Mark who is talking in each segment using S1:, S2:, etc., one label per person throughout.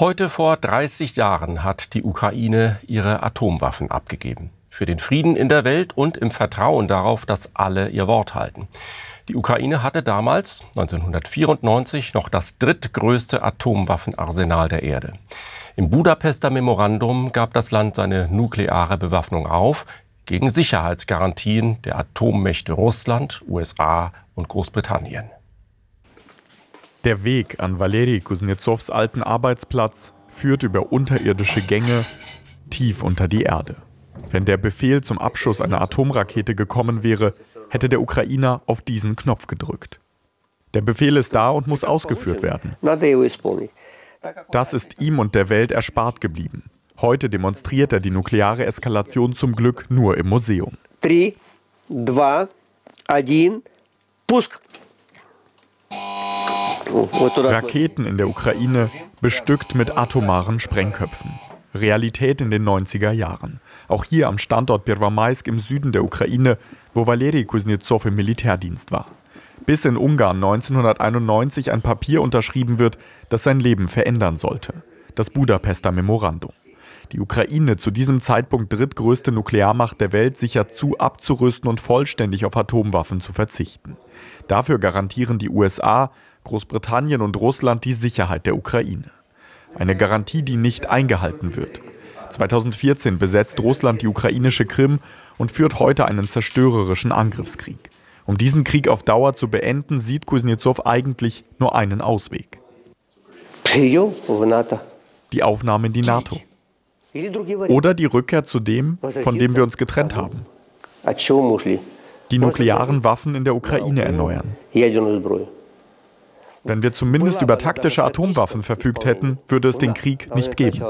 S1: Heute vor 30 Jahren hat die Ukraine ihre Atomwaffen abgegeben. Für den Frieden in der Welt und im Vertrauen darauf, dass alle ihr Wort halten. Die Ukraine hatte damals, 1994, noch das drittgrößte Atomwaffenarsenal der Erde. Im Budapester Memorandum gab das Land seine nukleare Bewaffnung auf, gegen Sicherheitsgarantien der Atommächte Russland, USA und Großbritannien.
S2: Der Weg an Valeri Kuznetsovs alten Arbeitsplatz führt über unterirdische Gänge tief unter die Erde. Wenn der Befehl zum Abschuss einer Atomrakete gekommen wäre, hätte der Ukrainer auf diesen Knopf gedrückt. Der Befehl ist da und muss ausgeführt werden. Das ist ihm und der Welt erspart geblieben. Heute demonstriert er die nukleare Eskalation zum Glück nur im Museum. 3, 2, 1, Pusk. Raketen in der Ukraine bestückt mit atomaren Sprengköpfen. Realität in den 90er Jahren. Auch hier am Standort Первомайsk im Süden der Ukraine, wo Valeri Kuznetsov im Militärdienst war. Bis in Ungarn 1991 ein Papier unterschrieben wird, das sein Leben verändern sollte. Das Budapester Memorandum. Die Ukraine, zu diesem Zeitpunkt drittgrößte Nuklearmacht der Welt, sichert zu, abzurüsten und vollständig auf Atomwaffen zu verzichten. Dafür garantieren die USA, Großbritannien und Russland die Sicherheit der Ukraine. Eine Garantie, die nicht eingehalten wird. 2014 besetzt Russland die ukrainische Krim und führt heute einen zerstörerischen Angriffskrieg. Um diesen Krieg auf Dauer zu beenden, sieht Kuznetsov eigentlich nur einen Ausweg. Die Aufnahme in die NATO. Oder die Rückkehr zu dem, von dem wir uns getrennt haben. Die nuklearen Waffen in der Ukraine erneuern. Wenn wir zumindest über taktische Atomwaffen verfügt hätten, würde es den Krieg nicht geben.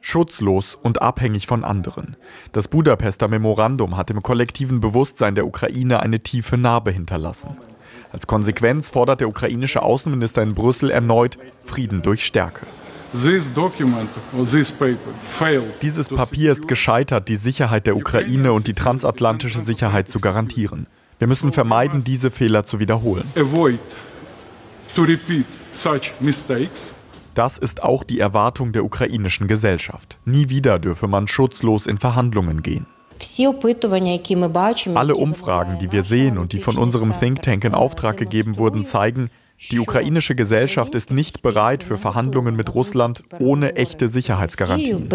S2: Schutzlos und abhängig von anderen. Das Budapester Memorandum hat im kollektiven Bewusstsein der Ukraine eine tiefe Narbe hinterlassen. Als Konsequenz fordert der ukrainische Außenminister in Brüssel erneut Frieden durch Stärke. Dieses Papier ist gescheitert, die Sicherheit der Ukraine und die transatlantische Sicherheit zu garantieren. Wir müssen vermeiden, diese Fehler zu wiederholen. Das ist auch die Erwartung der ukrainischen Gesellschaft. Nie wieder dürfe man schutzlos in Verhandlungen gehen. Alle Umfragen, die wir sehen und die von unserem Think Tank in Auftrag gegeben wurden, zeigen, die ukrainische Gesellschaft ist nicht bereit für Verhandlungen mit Russland ohne echte Sicherheitsgarantien.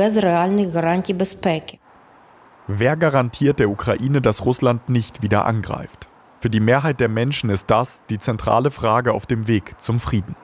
S2: Wer garantiert der Ukraine, dass Russland nicht wieder angreift? Für die Mehrheit der Menschen ist das die zentrale Frage auf dem Weg zum Frieden.